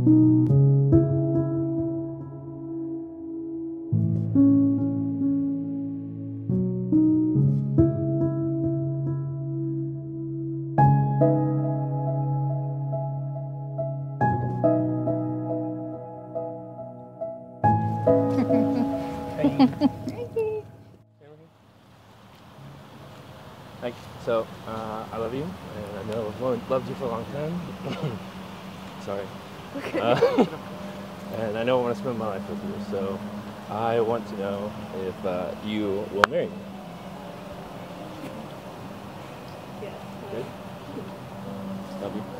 Thank you. Thank you. So, uh, I love you, and I know I've loved you for a long time. Sorry. Okay. Uh, and I know I want to spend my life with you, so I want to know if uh, you will marry me. yeah. Good? Love you.